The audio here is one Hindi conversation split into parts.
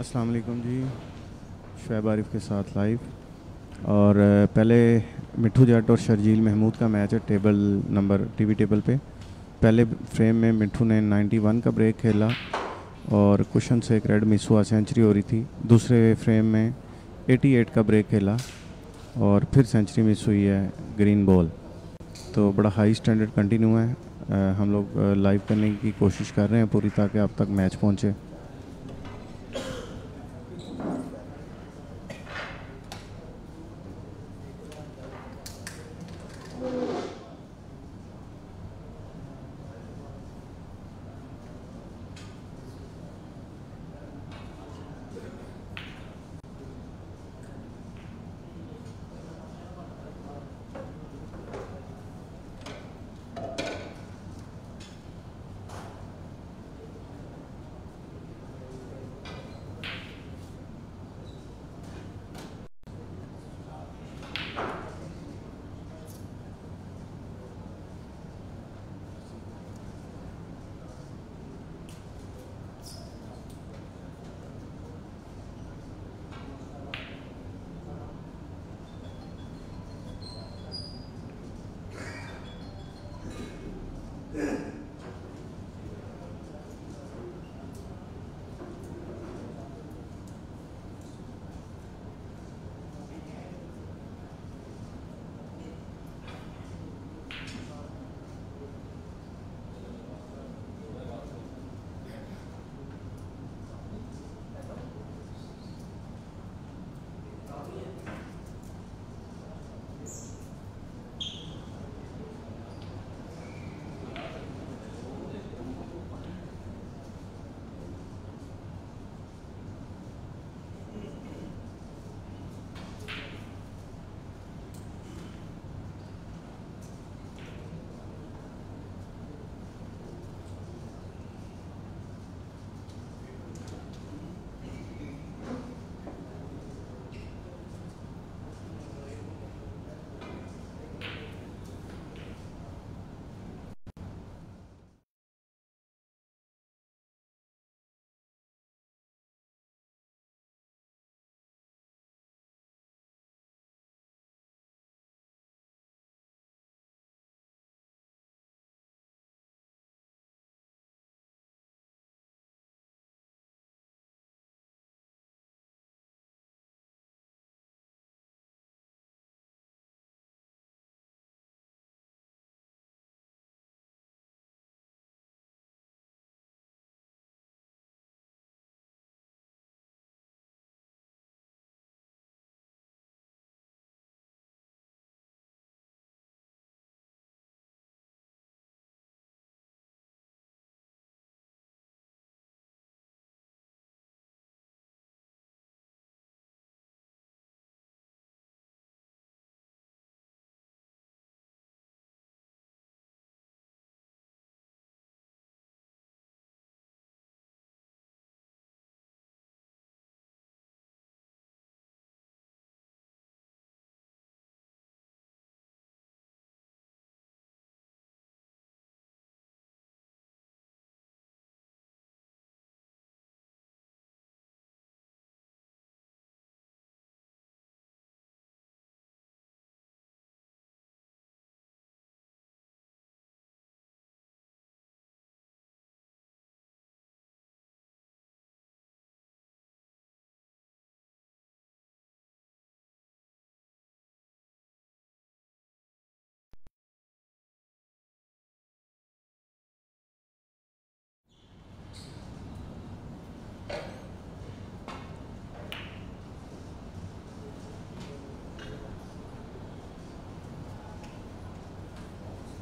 अस्सलाम वालेकुम जी। शुएब आरिफ के साथ लाइव और पहले मिठू जट और शर्जील महमूद का मैच है टेबल नंबर टीवी टेबल पे। पहले फ्रेम में मिठू ने 91 का ब्रेक खेला और कुशन से एक रेड मिस हुआ सेंचुरी हो रही थी। दूसरे फ्रेम में 88 का ब्रेक खेला और फिर सेंचुरी मिस हुई है ग्रीन बॉल तो बड़ा हाई स्टैंडर्ड कंटिन्यू है। अ, हम लोग लाइव करने की कोशिश कर रहे हैं पूरी ताकि आप तक मैच पहुँचे।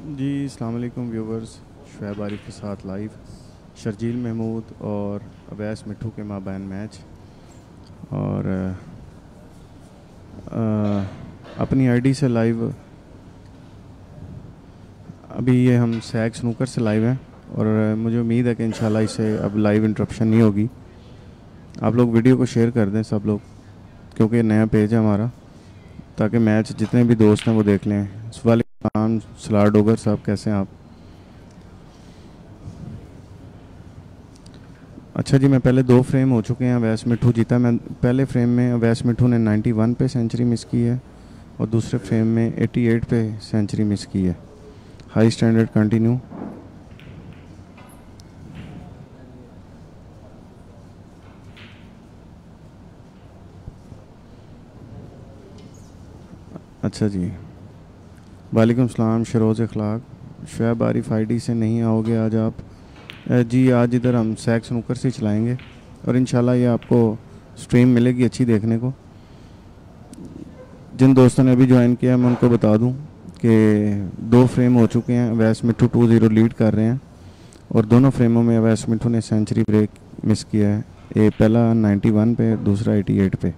जी वालेकुम व्यूवर्स। शुएब आरिफ के साथ लाइव शर्जील महमूद और अवैस मिठू के माबैन मैच। और अ, अपनी आईडी से लाइव अभी ये हम सैग स्नूकर से लाइव हैं और मुझे उम्मीद है कि इंशाल्लाह इसे अब लाइव इंटरप्शन नहीं होगी। आप लोग वीडियो को शेयर कर दें सब लोग क्योंकि नया पेज है हमारा ताकि मैच जितने भी दोस्त हैं वो देख लें। वालेकुम सलार डोगर साहब, कैसे हैं आप? अच्छा जी, मैं पहले दो फ्रेम हो चुके हैं, अवैस मिठू जीता। मैं पहले फ्रेम में अवैस मिठू ने 91 पे सेंचुरी मिस की है और दूसरे फ्रेम में 88 पे सेंचुरी मिस की है। High standard continue. अच्छा जी। वालेकुम सलाम, शरोज़ अखलाक। शुएब आरिफ आई से नहीं आओगे आज आप? जी, आज इधर हम सैक स्नूकर से चलाएँगे और इन ये आपको स्ट्रीम मिलेगी अच्छी देखने को। जिन दोस्तों ने अभी ज्वाइन किया मैं उनको बता दूँ कि दो फ्रेम हो चुके हैं वैस मिठू टू ज़ीरो लीड कर रहे हैं और दोनों फ्रेमों में वैस मिठू ने सेंचुरी ब्रेक मिस किया है। ये पहला 91 पे, दूसरा 88 पे।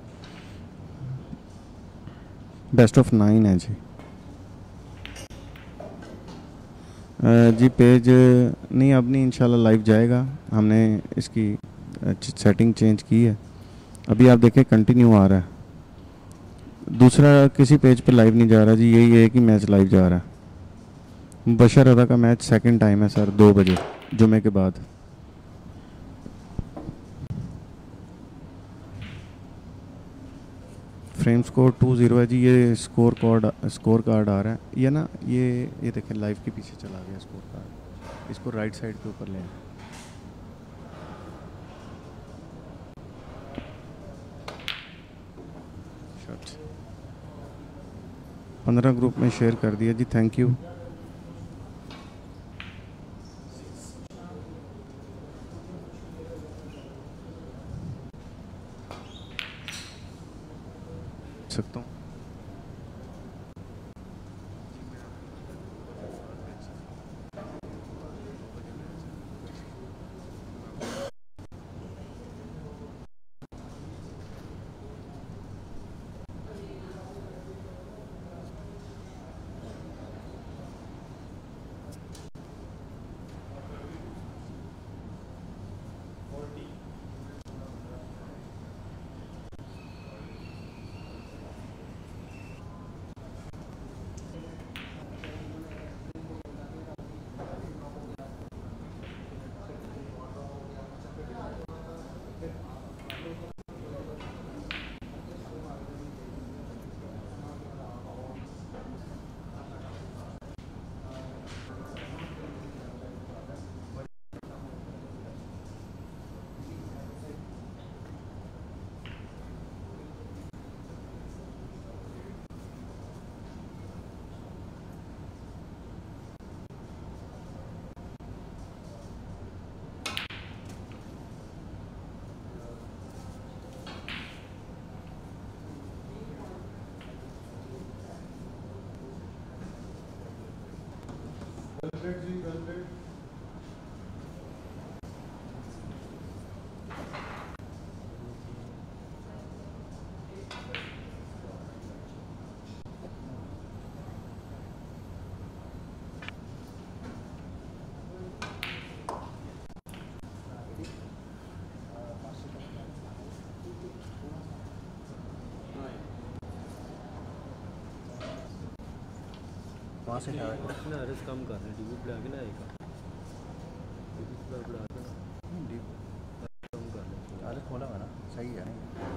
बेस्ट ऑफ़ नाइन है जी। जी, पेज नहीं, अब नहीं, इंशाल्लाह लाइव जाएगा। हमने इसकी सेटिंग चेंज की है। अभी आप देखें कंटिन्यू आ रहा है। दूसरा किसी पेज पे लाइव नहीं जा रहा। जी, यही है कि मैच लाइव जा रहा है। बशर अदा का मैच सेकंड टाइम है सर दो बजे, जुमे के बाद। फ्रेम स्कोर टू ज़ीरो है जी, ये स्कोर कार्ड स्कोर कार्ड आ रहा है। ये ना, ये ये देखें लाइव के पीछे चला गया स्कोर कार्ड। इसको राइट साइड के ऊपर ले पंद्रह ग्रुप में शेयर कर दिया जी थैंक यू वहाँ से ना अरस कम कर रहे हैं डीबी के ना एक डीबी ना कम कर रहे अरे खोला है ना सही है नहीं?